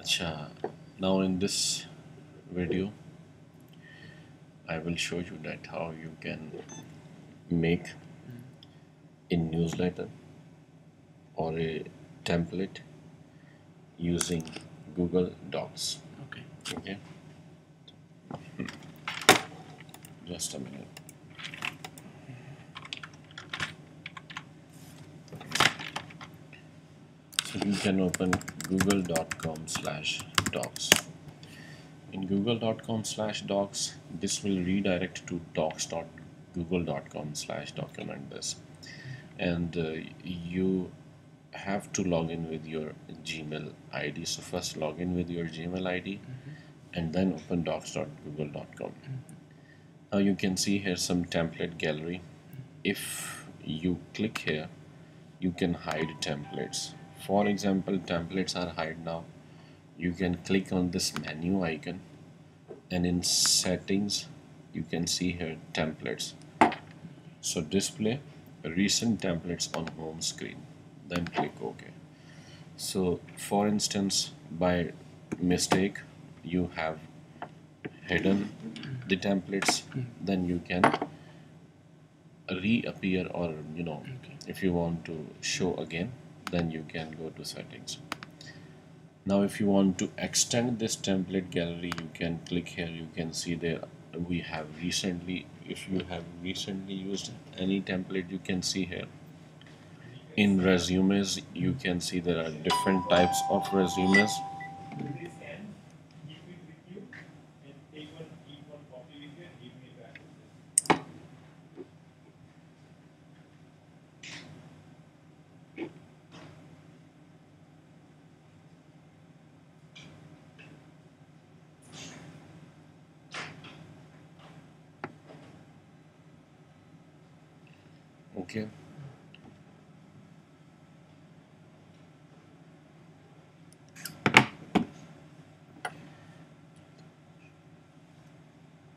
Acha, now in this video I will show you that how you can make a newsletter or a template using Google Docs. Okay. okay? Hmm. Just a minute. So you can open google.com slash docs. In google.com slash docs this will redirect to docs.google.com slash document this and uh, you have to log in with your gmail id so first log in with your gmail id mm-hmm. and then open docs.google.com mm-hmm. now you can see here some template gallery. Mm-hmm. If you click here you can hide templates for example templates are hide now. You can click on this menu icon and in settings you can see here templates. So display recent templates on home screen then click ok. So for instance by mistake you have hidden the templates then you can reappear or you know Okay. if you want to show again then you can go to settings. Now if you want to extend this template gallery you can click here. You can see there we have recently if you have recently used any template you can see here. In resumes you can see there are different types of resumes this and keep it with you and take one keep one copy with you and give me back. Okay.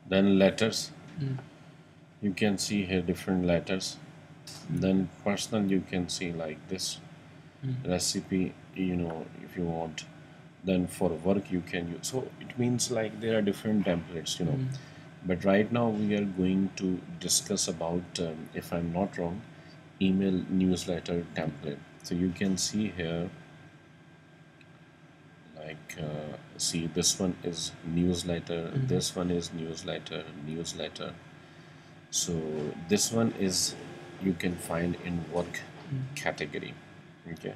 Then letters. Mm. you can see here different letters. Then personal you can see like this. Mm. recipe you know if you want. Then for work you can use. So it means like there are different templates you know. Mm. But right now we are going to discuss about um, if i'm not wrong email newsletter template. So you can see here like uh, see this one is newsletter this one is newsletter newsletter. So this one is you can find in work category okay?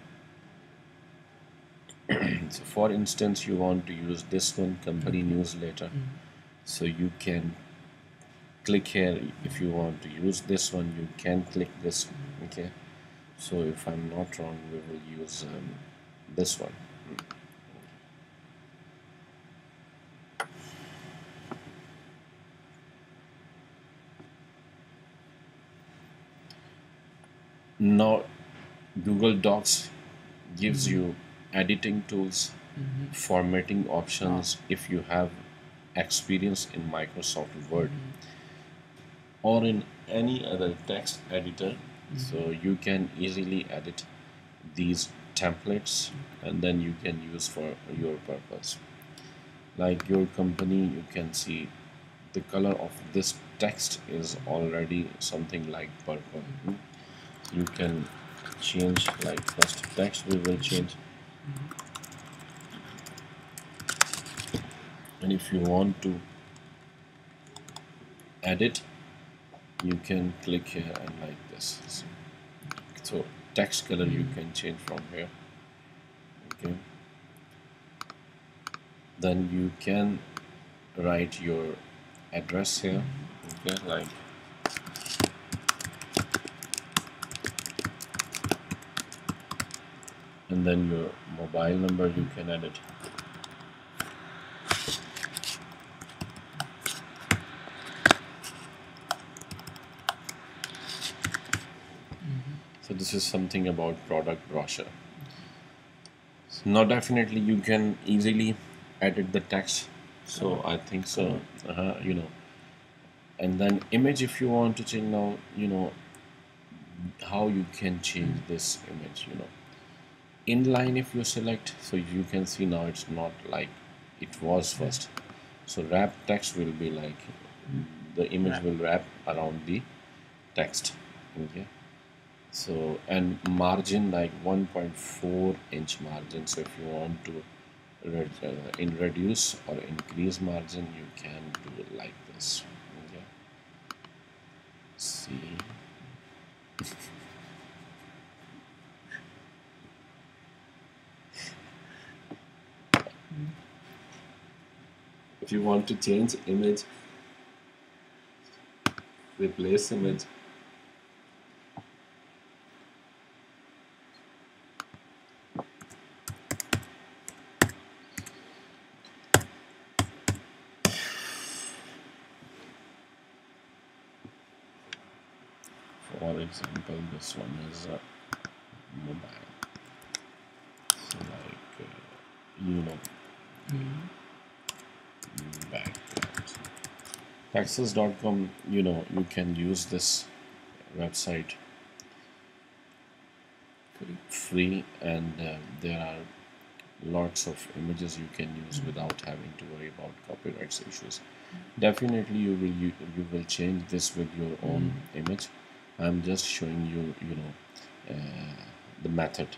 So for instance you want to use this one company newsletter so you can click here if you want to use this one you can click this okay? So if i'm not wrong we will use um, this one. Now google docs gives you editing tools formatting options if you have experience in microsoft word mm-hmm. or in any other text editor. Mm-hmm. So you can easily edit these templates and then you can use for your purpose. Like your company you can see the color of this text is already something like purple. You can change like first text we will change mm-hmm. And if you want to edit you can click here and like this. See? so text color you can change from here. Okay. Then you can write your address here. Okay like and then your mobile number you can edit this is something about product brochure now definitely you can easily edit the text. So i think so. Uh, you know. And then image if you want to change now you know how you can change this image you know. Inline if you select so you can see now it's not like it was first. So wrap text will be like the image will wrap around the text okay so and margin like 1.4 inch margin. So if you want to uh, in reduce or increase margin you can do it like this okay? See? If you want to change image replace image for example this one is uh, mobile so like uh, you know. Background taxes.com you know you can use this website free. and uh, there are lots of images you can use without having to worry about copyrights issues. Definitely you will you, you will change this with your own image i'm just showing you you know uh, the method.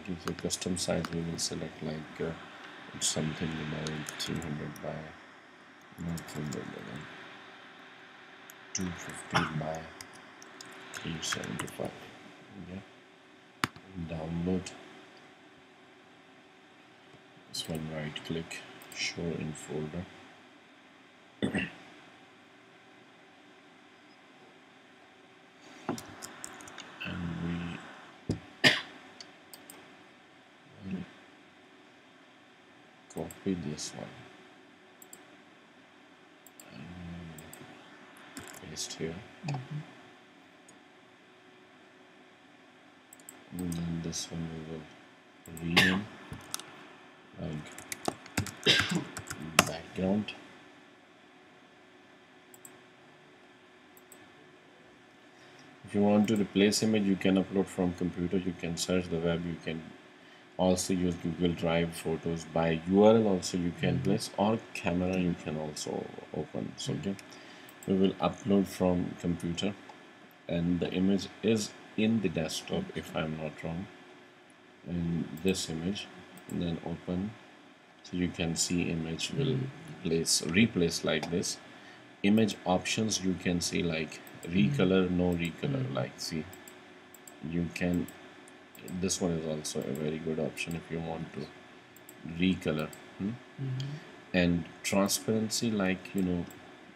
Okay, so custom size we will select like uh, something about 300 by not 300 uh, 250 by 375 okay? Download. This one right click show in folder and we will copy this one. Um, and paste here. Mm-hmm. And then this one we will rename like background. If you want to replace image you can upload from computer. You can search the web. You can also use google drive photos by url also you can mm-hmm. place or camera you can also open. So mm-hmm. okay. We will upload from computer and the image is in the desktop if mm-hmm. i'm not wrong. And this image and then open. So you can see image will place replace like this. Image options you can see like recolor no recolor like see. You can this one is also a very good option if you want to recolor hmm? and transparency like you know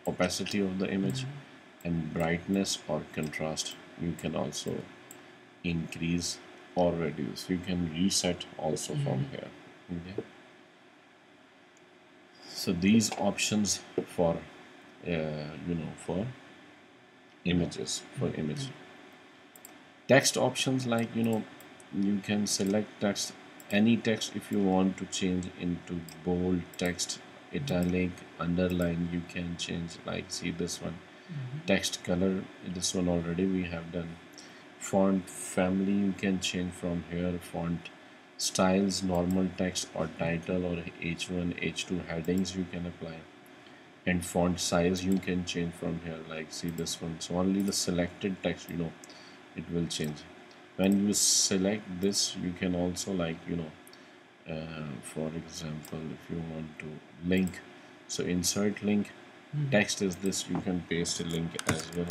opacity of the image and brightness or contrast you can also increase or reduce. You can reset also from here okay? So these options for uh, you know for images for image text options like you know you can select text any text if you want to change into bold text italic underline you can change like see this one. Mm-hmm. Text color this one already we have done. Font family you can change from here font. Styles normal text or title or h1 h2 headings you can apply. And font size you can change from here like see this one. So only the selected text you know it will change when you select this you can also like you know uh, for example if you want to link so insert link. Text is this you can paste a link as well.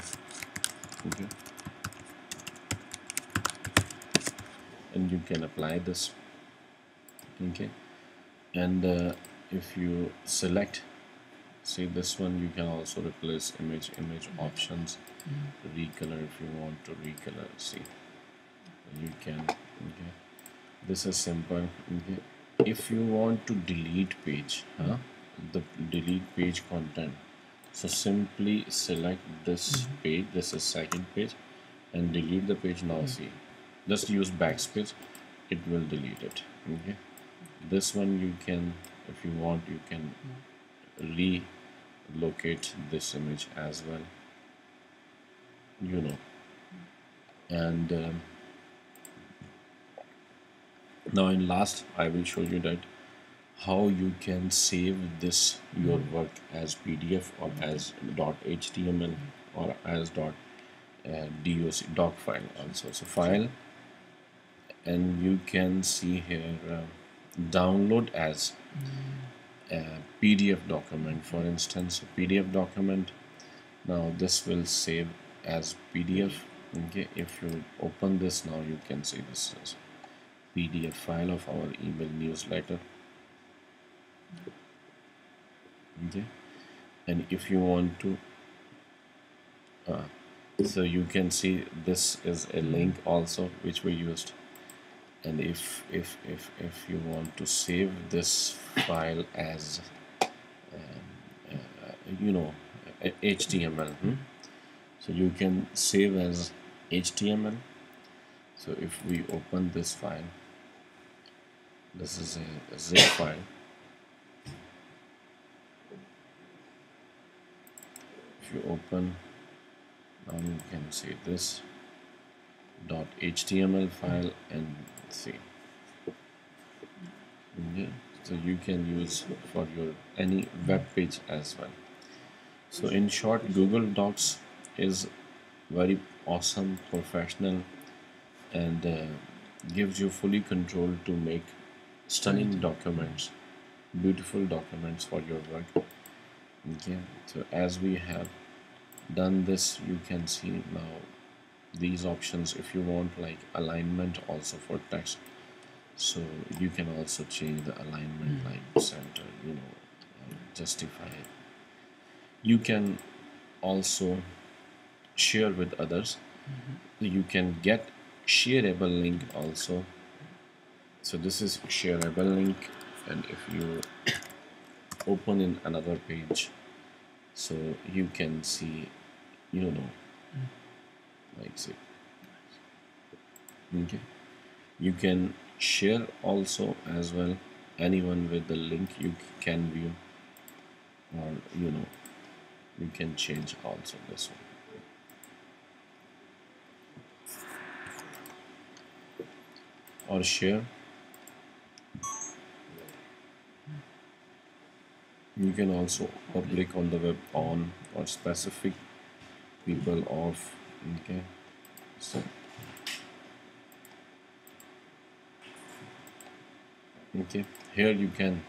Okay. And you can apply this. Okay. And uh, if you select see this one you can also replace image image options. Recolor if you want to recolor see you can okay? This is simple okay? If you want to delete page huh? The delete page content so simply select this page this is second page and delete the page now see? Just use backspace it will delete it okay? This one you can if you want you can relocate this image as well you know? And um, now in last I will show you that how you can save this your work as PDF or as .html or as dot uh, doc doc file also. So file and you can see here uh, download as a PDF document. For instance a PDF document now this will save as PDF okay if you open this now you can see this is PDF file of our email newsletter. Okay. And if you want to uh, so you can see this is a link also which we used. And if if if if you want to save this file as um, uh, you know HTML hmm? so you can save as HTML so if we open this file this is a, zip file. If you open now you can see this dot html file and see okay so you can use for your any web page as well. So in short google docs is very awesome professional and uh, gives you fully control to make stunning documents. Beautiful documents for your work. Okay so as we have done this you can see now these options if you want like alignment also for text. So you can also change the alignment Mm. like center you know justify you can also share with others. You can get shareable link also so this is shareable link and if you open in another page so you can see you know. Like see. Okay. You can share also as well anyone with the link you can view or you know you can change also this one. Or share you can also public on the web on or specific people off okay? So okay here you can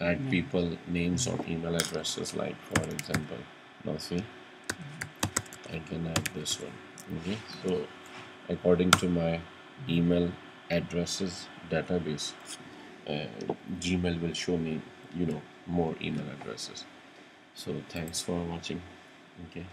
add Yeah. people names or email addresses like for example now see I can add this one okay? So according to my email addresses database uh, gmail will show me you know more email addresses. So thanks for watching. Okay